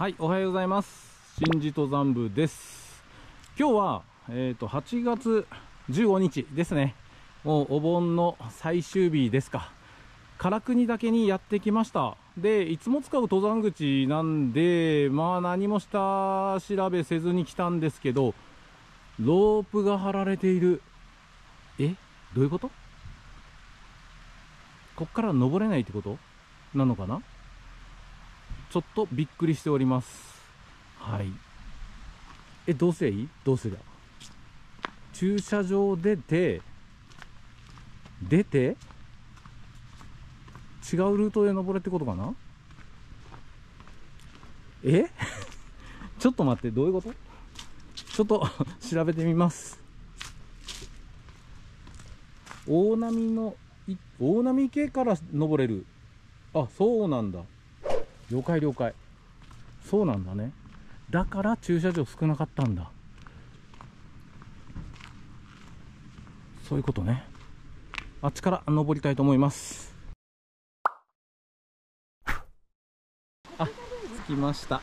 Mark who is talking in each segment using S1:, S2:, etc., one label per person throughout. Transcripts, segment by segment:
S1: はい、おはようございます。新地登山部です。今日は、えっ、と、8月15日ですね。もうお盆の最終日ですか。唐国岳にやってきました。で、いつも使う登山口なんで、まあ何も下調べせずに来たんですけど、ロープが張られている。え？どういうこと？こっから登れないってこと？なのかな？ちょっとびっくりしております。はい。え、どうすりゃいい？どうすりゃ？駐車場出て、出て、違うルートで登れってことかな？え？ちょっと待って、どういうこと？ちょっと 調べてみます。大波の、大波池から登れる。あ、そうなんだ。了解了解。そうなんだね。だから駐車場少なかったんだ。そういうことね。あっちから登りたいと思います。あ着きました。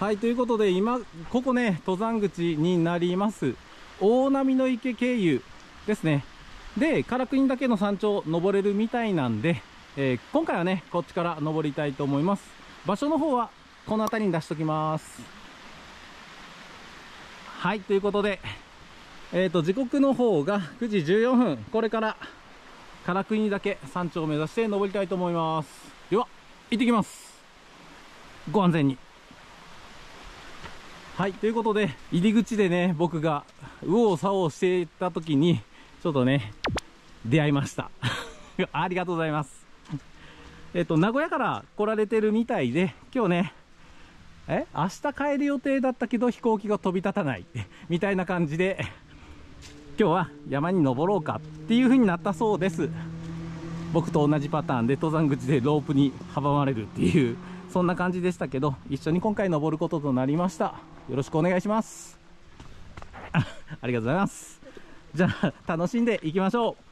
S1: はいということで今ここね登山口になります。大波の池経由ですね。で唐国岳の山頂登れるみたいなんでえー今回はね、こっちから登りたいと思います。場所の方は、この辺りに出しときます。はい、ということで、えっ、と、時刻の方が9時14分。これから、唐国岳山頂を目指して登りたいと思います。では、行ってきます。ご安全に。はい、ということで、入り口でね、僕が、右往左往していた時に、ちょっとね、出会いました。ありがとうございます。えっと、名古屋から来られてるみたいで、今日ね、え明日帰る予定だったけど飛行機が飛び立たない。みたいな感じで、今日は山に登ろうかっていう風になったそうです。僕と同じパターンで登山口でロープに阻まれるっていう、そんな感じでしたけど、一緒に今回登ることとなりました。よろしくお願いします。あありがとうございます。じゃあ、楽しんでいきましょう。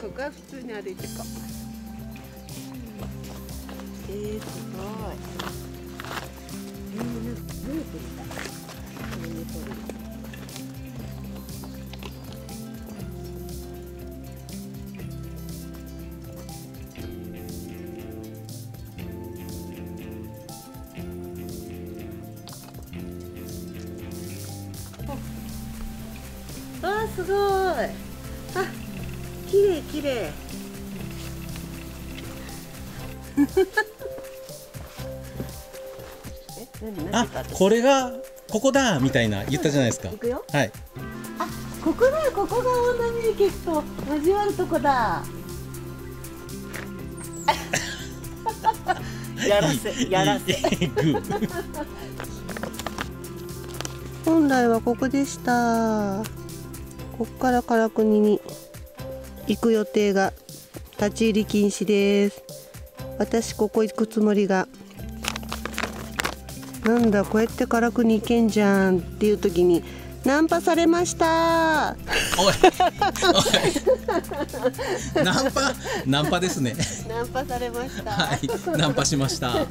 S2: ここは普通に歩いてこうえー、すごいえー、なんかループしたこれに掘る。あすごい。綺麗。
S1: あこれが、ここだみたいな言ったじゃないですか。
S2: 行。くよ。
S1: はい。
S2: あここだよここが大波池と交わるとこだ。やらせやらせ。本来はここでした。ここから唐国に行く予定が立ち入り禁止です私ここ行くつもりがなんだこうやって唐国行けんじゃんっていう時にナンパされました
S1: おい。おい。ナンパ、ナンパですね。
S2: ナンパされました、
S1: はい。ナンパしました。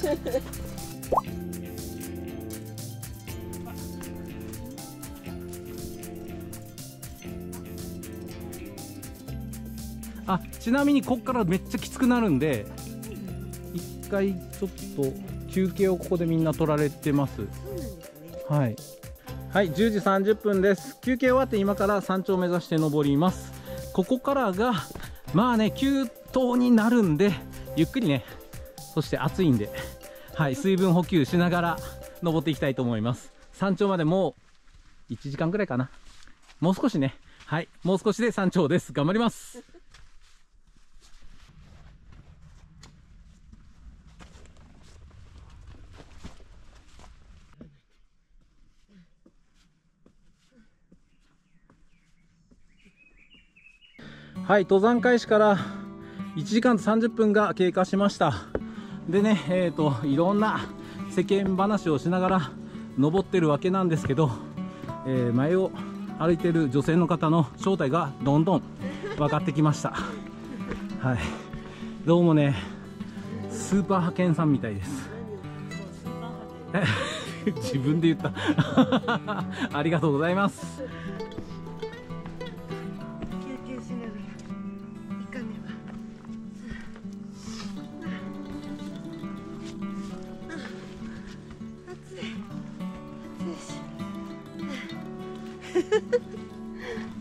S1: ちなみにこっからめっちゃきつくなるんで、一回ちょっと休憩をここでみんな取られてます。はい。はい、10時30分です。休憩終わって今から山頂を目指して登ります。ここからが、まあね、急登になるんで、ゆっくりね、そして暑いんで、はい、水分補給しながら登っていきたいと思います。山頂までもう1時間くらいかな。もう少しね、はい、もう少しで山頂です。頑張ります。はい、登山開始から1時間と30分が経過しました。でね、えっ、と、いろんな世間話をしながら登ってるわけなんですけど、えー前を歩いてる女性の方の正体がどんどん分かってきました。はい。どうもねスーパー派遣さんみたいです。え 自分で言った。ありがとうございます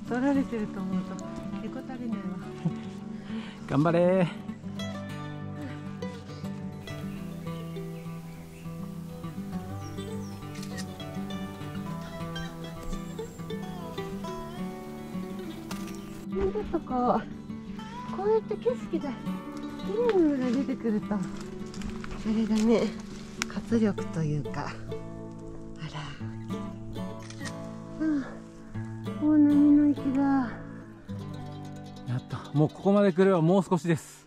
S2: 取られてると思うとへこたれないわ
S1: 頑張れ。
S2: なんだとこうこうやって景色が綺麗なのが出てくるとあれだね活力というか。大波の息だ
S1: やったもうここまで来ればもう少しです。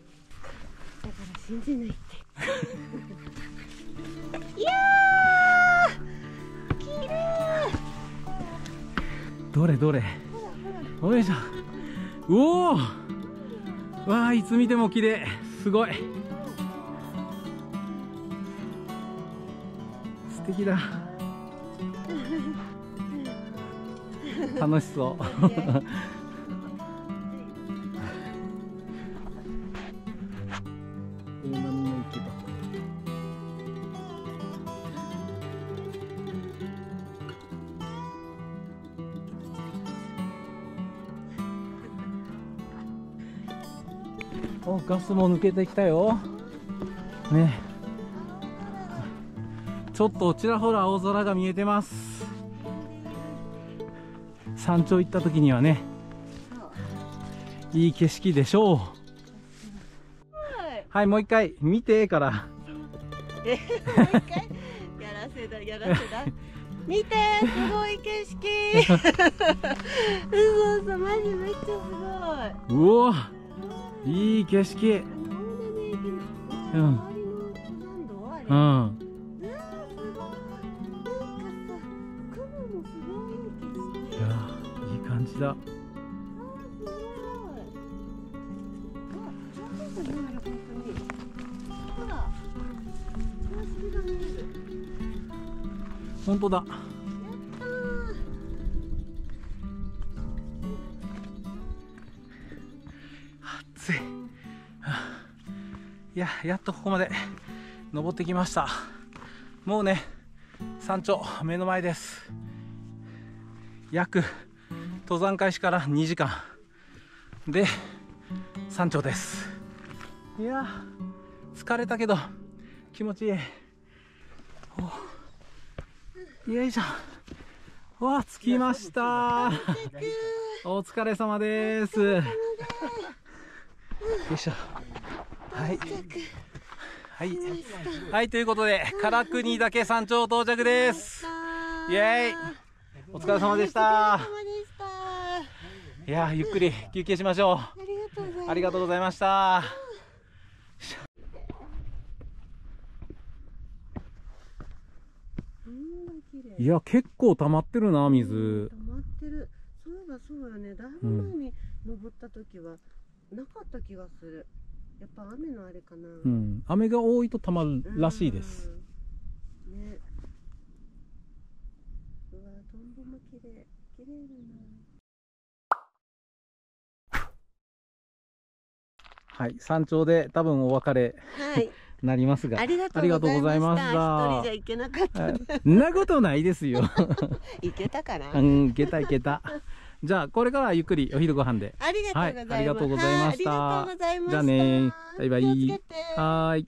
S2: だから信じないって。いやー綺麗。
S1: どれどれ。おいしょうおーわあいつ見ても綺麗。すごい。素敵だ 楽しそう。おガスも抜けてきたよ。ね。ちょっとちらほら青空が見えてます。山頂行った時にはねいい景色でしょう。はい。もう一回見てから。
S2: えもう一回？やらせだやらせだ。見てすごい景色。嘘嘘マジめっちゃすごい。う
S1: おいい景色。うん。うん。
S2: うわーすごい。なんすごい
S1: 感じだ。
S2: 本当にほら標識が見える
S1: 本当だ。
S2: やった
S1: 暑い。いややっとここまで登ってきました。もうね山頂目の前です。約登山開始から2時間。で山頂です。いや疲れたけど気持ちいい。およいしょ。わあ着きました。お疲れ様です。よいしょ。はい。はい。はいということで唐国岳山頂到着です。イエーイお疲れ様でしたいやーゆっくり休憩しましょ
S2: う。
S1: ありがとうございました。いや結構溜まってるな水。
S2: 溜まってる。そういえばそうよね。だいぶ前に登った時はなかった気がする。やっぱ雨のあれかな、
S1: うん。雨が多いと溜まるらしいです。
S2: うん。ね。うわトンボも綺麗綺麗だ
S1: はい山頂で多分お別れ
S2: なはい。
S1: なりますが
S2: ありがと
S1: うございまし
S2: 一
S1: た。
S2: 人じゃ行けなかった。
S1: はいんなことないですよ。
S2: 行けたかな、
S1: うんいけたいけた。じゃあこれからはゆっくりお昼ご飯で。
S2: ありがとうございま
S1: した。
S2: はいありがとうございました。
S1: じゃあねバイバイ。はーい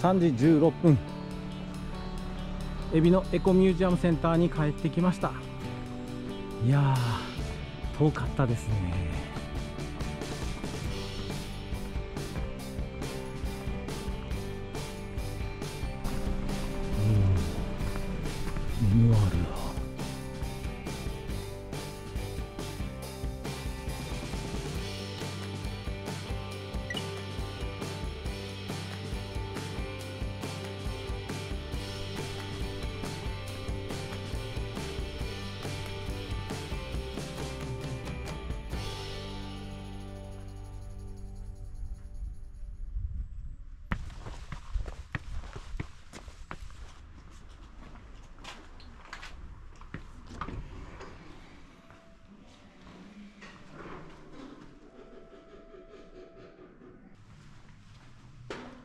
S1: 3時16分。エビのエコミュージアムセンターに帰ってきました。いやー遠かったですね。うん。メ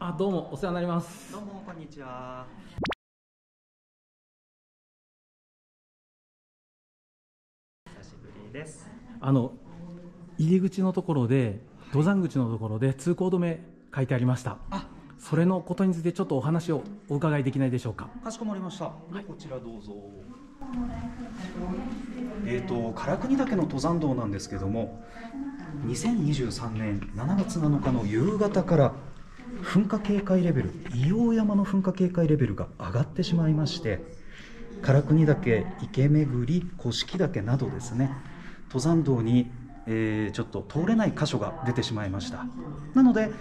S1: あどうもお世話になります
S3: どうもこんにちは。久しぶりです。
S1: あの入り口のところで登山口のところで通行止め書いてありました
S3: あ、
S1: それのことについてちょっとお話をお伺いできないでしょうか
S3: かしこまりました。でこちらどうぞ。えっ、と唐国岳の登山道なんですけども、2023年7月7日の夕方から噴火警戒レベル、硫黄山の噴火警戒レベルが上がってしまいまして、唐国岳、池巡り、古式岳などですね、登山道に、えーちょっと通れない箇所が出てしまいました。なので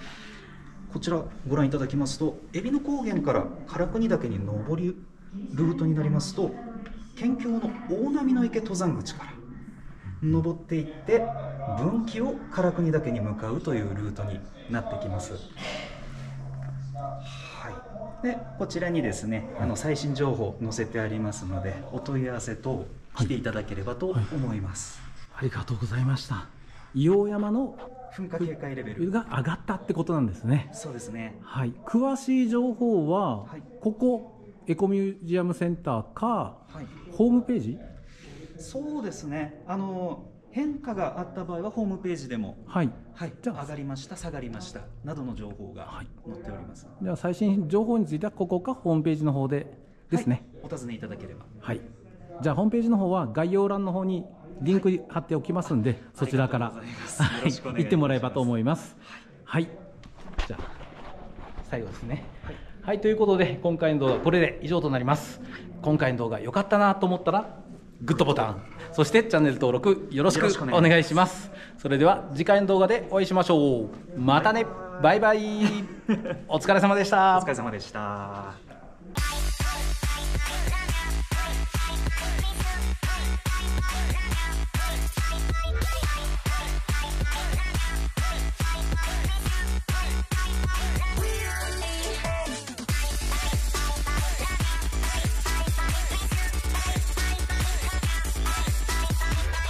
S3: こちらご覧いただきますと海老の高原から唐国岳に登るルートになりますと県境の大波の池登山口から登っていって分岐を唐国岳に向かうというルートになってきます。はい、でこちらにですねあの最新情報載せてありますのでお問い合わせ等来ていただければと思います。
S1: ありがとうございました。硫黄山の
S3: 噴火警戒レベル
S1: が上がったってことなんですね。
S3: そうですね。
S1: はい。詳しい情報は、
S3: はい。
S1: ここエコミュージアムセンターか
S3: はい。
S1: ホームページ？
S3: そうですね。あの変化があった場合はホームページでも、
S1: はい。
S3: はい、
S1: じゃあ。
S3: 上がりました、下がりましたなどの情報が
S1: はい。
S3: 載っております。
S1: では最新情報についてはここかホームページの方でですね。
S3: はい、お尋ねいただければ。
S1: はい、じゃあホームページの方は概要欄の方にリンク貼っておきますんで、そちらから。行ってもらえばと思います。はい、じゃあ最後ですね。はい、ということで今回の動画はこれで以上となります。今回の動画良かったなと思ったらグッドボタンそしてチャンネル登録よろしく
S3: お
S1: 願いします。それでは次回の動画でお会いしましょう。またね。バイバイ。お疲れ様でした。
S3: お疲れ様でした。